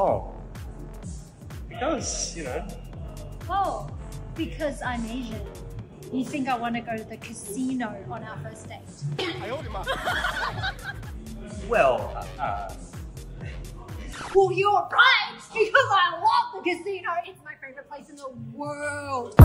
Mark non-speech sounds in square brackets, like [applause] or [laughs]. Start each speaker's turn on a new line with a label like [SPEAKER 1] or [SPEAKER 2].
[SPEAKER 1] Oh. Because, you know.
[SPEAKER 2] Oh, because I'm Asian. You think I want to go to the casino on our first date? [laughs]
[SPEAKER 1] Well, uh, uh,
[SPEAKER 2] well, you're right, because I love the casino. It's my favorite place in the world.